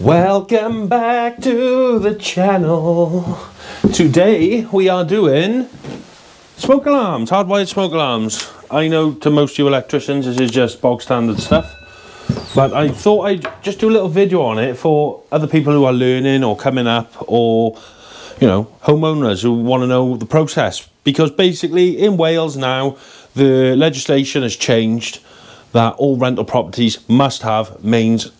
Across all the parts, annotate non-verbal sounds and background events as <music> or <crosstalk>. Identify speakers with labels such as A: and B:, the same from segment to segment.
A: Welcome back to the channel. Today we are doing smoke alarms, hardwired smoke alarms. I know to most of you electricians this is just bog standard stuff, but I thought I'd just do a little video on it for other people who are learning or coming up or you know, homeowners who want to know the process. Because basically in Wales now, the legislation has changed that all rental properties must have mains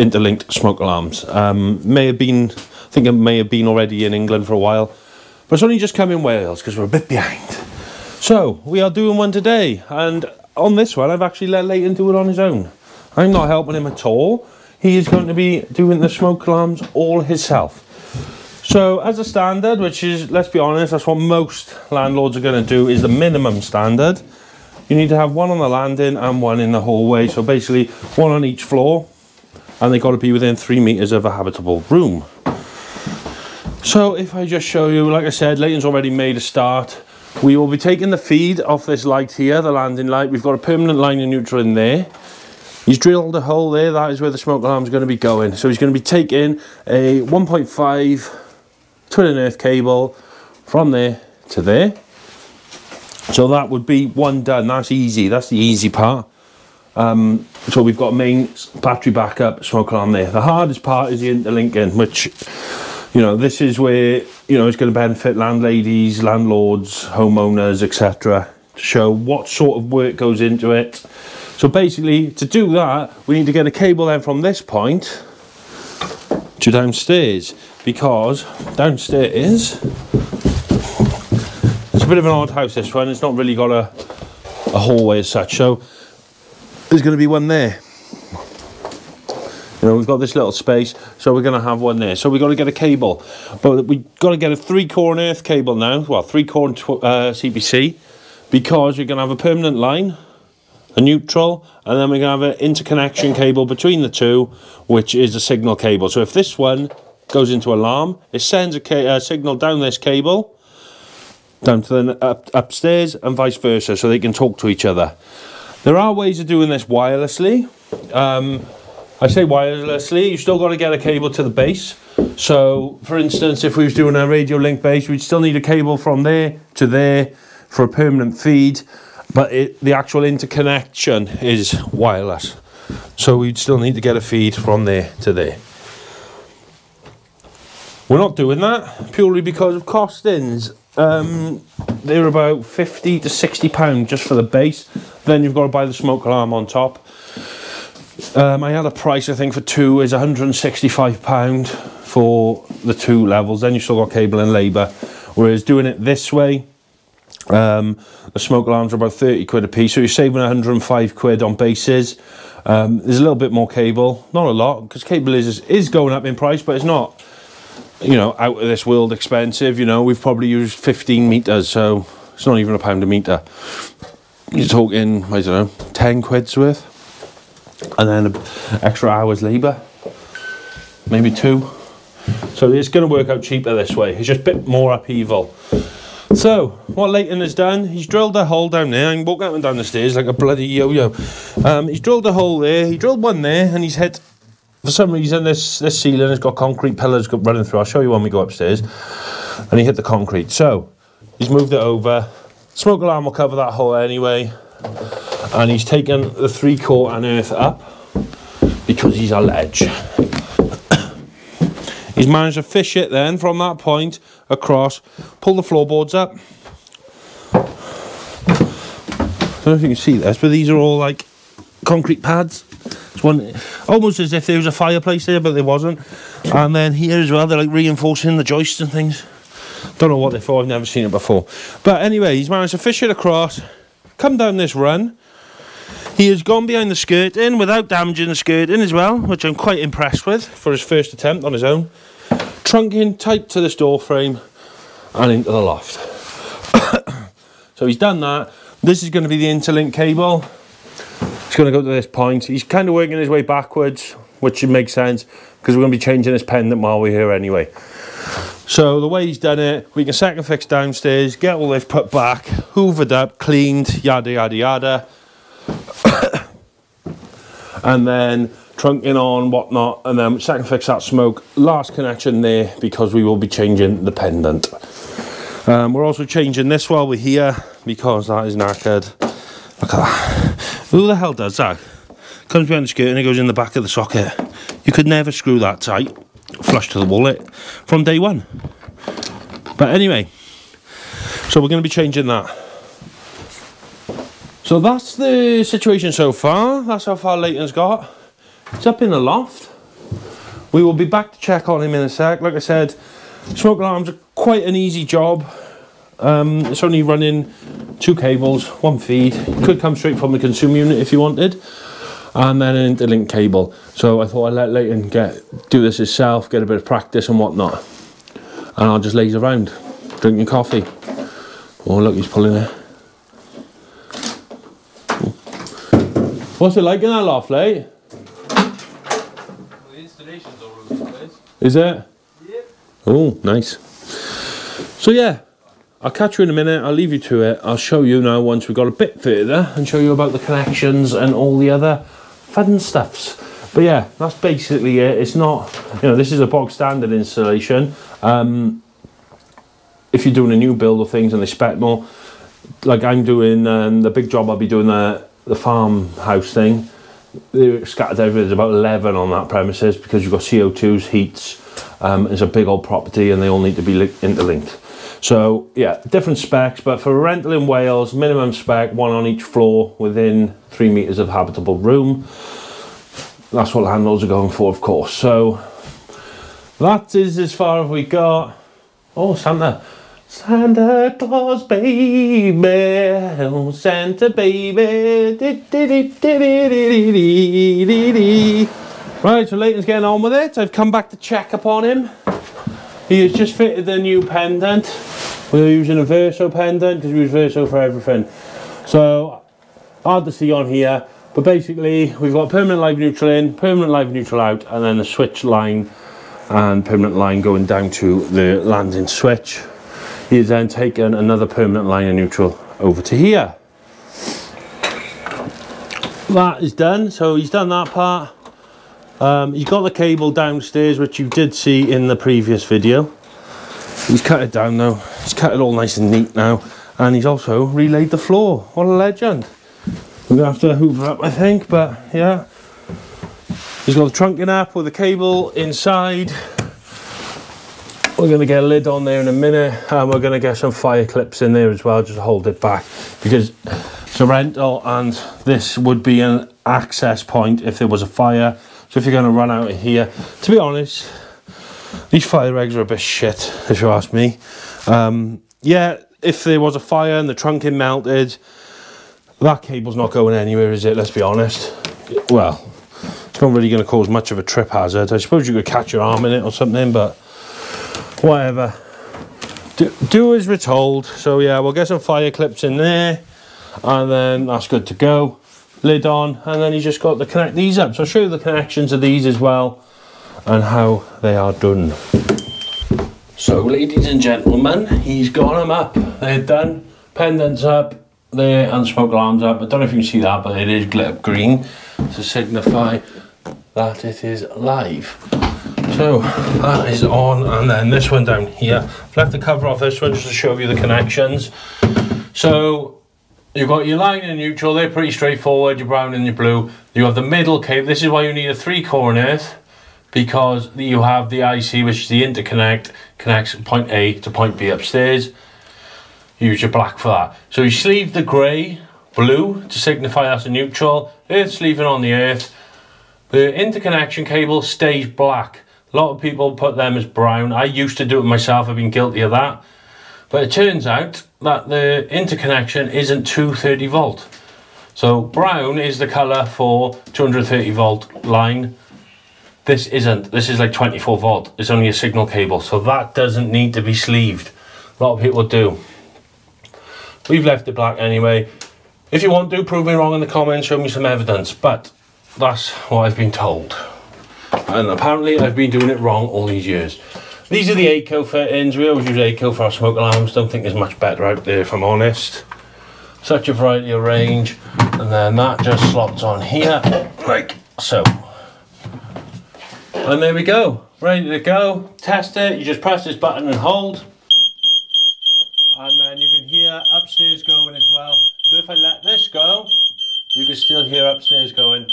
A: interlinked smoke alarms. Um, may have been, I think it may have been already in England for a while, but it's only just come in Wales because we're a bit behind. So we are doing one today, and on this one, I've actually let Leighton do it on his own. I'm not helping him at all. He is going to be doing the smoke alarms all himself. So as a standard, which is, let's be honest, that's what most landlords are going to do, is the minimum standard. You need to have one on the landing and one in the hallway. So basically one on each floor and they've got to be within three meters of a habitable room. So if I just show you, like I said, Leighton's already made a start. We will be taking the feed off this light here, the landing light. We've got a permanent line of neutral in there. He's drilled a hole there, that is where the smoke alarm is going to be going. So he's going to be taking a 1.5 twin and earth cable from there to there. So that would be one done, that's easy, that's the easy part. Um, so we've got main battery backup, smoke alarm there. The hardest part is the interlinking, which, you know, this is where, you know, it's going to benefit landladies, landlords, homeowners, etc. To show what sort of work goes into it. So basically, to do that, we need to get a cable then from this point to downstairs. Because downstairs, it's a bit of an odd house this one. It's not really got a, a hallway as such. So there's going to be one there. You know, we've got this little space, so we're going to have one there. So we've got to get a cable. But we've got to get a three-core and earth cable now. Well, three-core uh, CBC. Because you're going to have a permanent line, a neutral, and then we're going to have an interconnection cable between the two, which is a signal cable. So if this one goes into alarm, it sends a uh, signal down this cable, down to the up upstairs, and vice versa, so they can talk to each other. There are ways of doing this wirelessly. Um, I say wirelessly, you've still got to get a cable to the base. So, for instance, if we was doing a radio link base, we'd still need a cable from there to there for a permanent feed, but it, the actual interconnection is wireless. So we'd still need to get a feed from there to there. We're not doing that purely because of costings. Um, they're about 50 to 60 pound just for the base then you've got to buy the smoke alarm on top. Um, I had a price I think for two is 165 pound for the two levels. Then you still got cable and labour. Whereas doing it this way um, the smoke alarms are about 30 quid a piece so you're saving 105 quid on bases. Um, there's a little bit more cable. Not a lot because cable is is going up in price but it's not you know, out of this world expensive. You know, we've probably used 15 meters, so it's not even a pound a meter. You're talking, I don't know, 10 quid's worth. And then extra hours labour, maybe two. So it's going to work out cheaper this way. It's just a bit more upheaval. So, what Leighton has done, he's drilled a hole down there. I'm walking up and down the stairs like a bloody yo-yo. Um, he's drilled a hole there, he drilled one there, and he's hit for some reason this this ceiling has got concrete pillars running through. I'll show you when we go upstairs. And he hit the concrete. So he's moved it over. Smoke alarm will cover that hole anyway. And he's taken the three core and earth up because he's a ledge. <coughs> he's managed to fish it then from that point across, pull the floorboards up. I don't know if you can see this, but these are all like concrete pads. It's one almost as if there was a fireplace there, but there wasn't. And then here as well, they're like reinforcing the joists and things. Don't know what they're for. I've never seen it before. But anyway, he's managed to fish it across, come down this run. He has gone behind the skirting without damaging the skirting as well, which I'm quite impressed with for his first attempt on his own. Trunking tight to this door frame and into the loft. <coughs> so he's done that. This is going to be the interlink cable. He's going to go to this point. He's kind of working his way backwards, which makes sense because we're going to be changing this pendant while we're here anyway. So the way he's done it, we can second fix downstairs, get all this put back, hoovered up, cleaned, yada, yada, yada. <coughs> and then trunking on, whatnot, and then second fix that smoke. Last connection there because we will be changing the pendant. Um, we're also changing this while we're here because that is knackered. Look at that. Who the hell does that? Comes behind the skirt and it goes in the back of the socket. You could never screw that tight, flush to the wallet from day one. But anyway, so we're going to be changing that. So that's the situation so far. That's how far Leighton's got. It's up in the loft. We will be back to check on him in a sec. Like I said, smoke alarms are quite an easy job. Um, it's only running two cables, one feed. Could come straight from the consumer unit if you wanted. And then an interlink cable. So I thought I'd let Leighton get do this himself, get a bit of practice and whatnot. And I'll just laze around, drinking coffee. Oh look, he's pulling it. What's it like in that loft, Late?
B: The installation's all over the place.
A: Is it?
B: Yep.
A: Oh, nice. So yeah, I'll catch you in a minute. I'll leave you to it. I'll show you now once we've got a bit further and show you about the connections and all the other fun stuffs. But yeah, that's basically it. It's not, you know, this is a bog standard installation. Um, if you're doing a new build or things and they spec more, like I'm doing um, the big job, I'll be doing the the farmhouse thing. They're scattered everywhere. There's about 11 on that premises because you've got CO2s, heats. Um, it's a big old property and they all need to be interlinked. So yeah, different specs, but for rental in Wales, minimum spec, one on each floor within three meters of habitable room. That's what landlords are going for, of course. So that is as far as we got. Oh, Santa. Santa Claus baby, oh Santa baby. Right, so Leighton's getting on with it. I've come back to check upon him. He has just fitted the new pendant. We were using a Verso pendant because we use Verso for everything. So hard to see on here, but basically we've got permanent live neutral in, permanent live neutral out, and then the switch line and permanent line going down to the landing switch. He's then taken another permanent line of neutral over to here. That is done, so he's done that part. Um, he's got the cable downstairs, which you did see in the previous video. He's cut it down though. He's cut it all nice and neat now. And he's also relayed the floor. What a legend. We're gonna have to hoover up, I think, but yeah. He's got the trunking up with the cable inside. We're going to get a lid on there in a minute and we're going to get some fire clips in there as well just to hold it back because it's a rental and this would be an access point if there was a fire so if you're going to run out of here to be honest these fire eggs are a bit shit if you ask me. Um, yeah if there was a fire and the trunking melted that cable's not going anywhere is it? Let's be honest. Well it's not really going to cause much of a trip hazard. I suppose you could catch your arm in it or something but whatever. Do, do as we're told. So yeah we'll get some fire clips in there and then that's good to go lid on and then you just got to connect these up. So I'll show you the connections of these as well and how they are done. So ladies and gentlemen he's got them up. They're done. Pendants up there and smoke alarms up. I don't know if you can see that but it is lit green to signify that it is live. So that is on, and then this one down here. I've left the cover off this one just to show you the connections. So you've got your line and neutral, they're pretty straightforward, your brown and your blue. You have the middle cable, this is why you need a three core earth, because you have the IC, which is the interconnect, connects point A to point B upstairs. Use your black for that. So you sleeve the grey, blue, to signify that's a neutral, earth sleeving on the earth. The interconnection cable stays black. A lot of people put them as brown. I used to do it myself, I've been guilty of that. But it turns out that the interconnection isn't 230 volt. So brown is the colour for 230 volt line. This isn't, this is like 24 volt. It's only a signal cable, so that doesn't need to be sleeved. A lot of people do. We've left it black anyway. If you want to, prove me wrong in the comments, show me some evidence. But that's what I've been told and apparently I've been doing it wrong all these years. These are the Aico fittings. We always use Aico for our smoke alarms. Don't think there's much better out there, if I'm honest. Such a variety of range. And then that just slots on here, like so. And there we go, ready to go. Test it, you just press this button and hold. And then you can hear upstairs going as well. So if I let this go, you can still hear upstairs going.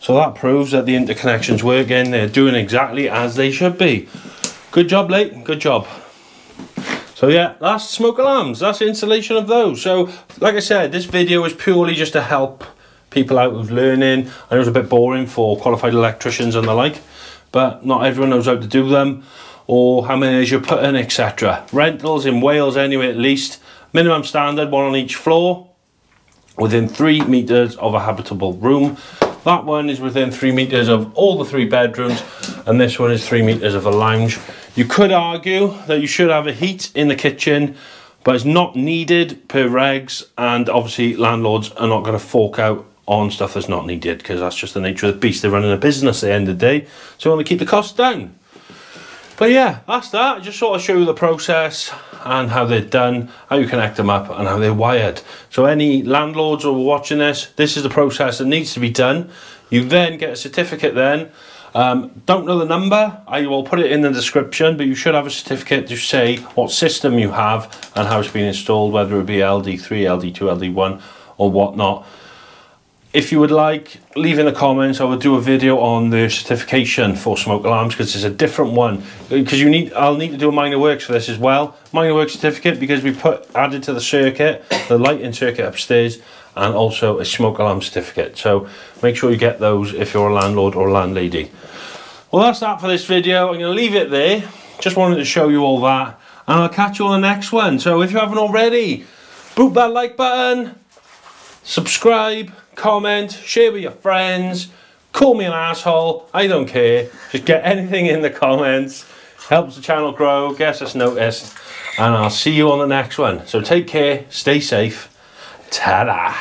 A: So that proves that the interconnection's work and they're doing exactly as they should be. Good job, Lee, good job. So yeah, that's smoke alarms, that's installation of those. So like I said, this video is purely just to help people out with learning. I know it's a bit boring for qualified electricians and the like, but not everyone knows how to do them or how many you put in, etc. Rentals in Wales anyway at least, minimum standard, one on each floor, within three metres of a habitable room. That one is within three metres of all the three bedrooms, and this one is three metres of a lounge. You could argue that you should have a heat in the kitchen, but it's not needed per regs, and obviously landlords are not going to fork out on stuff that's not needed because that's just the nature of the beast. They're running a business at the end of the day, so they want to keep the costs down. But yeah, that's that. Just sort of show you the process and how they're done, how you connect them up, and how they're wired. So any landlords who are watching this, this is the process that needs to be done. You then get a certificate then. Um, don't know the number, I will put it in the description, but you should have a certificate to say what system you have and how it's been installed, whether it be LD3, LD2, LD1 or whatnot if you would like, leave in the comments. I will do a video on the certification for smoke alarms because it's a different one. Uh, because you need, I'll need to do a minor works for this as well. Minor works certificate because we put added to the circuit the lighting circuit upstairs and also a smoke alarm certificate. So make sure you get those if you're a landlord or a landlady. Well, that's that for this video. I'm going to leave it there. Just wanted to show you all that, and I'll catch you on the next one. So if you haven't already, boot that like button, subscribe comment, share with your friends, call me an asshole, I don't care. Just get anything in the comments. Helps the channel grow, gets us noticed, and I'll see you on the next one. So take care, stay safe, ta-da.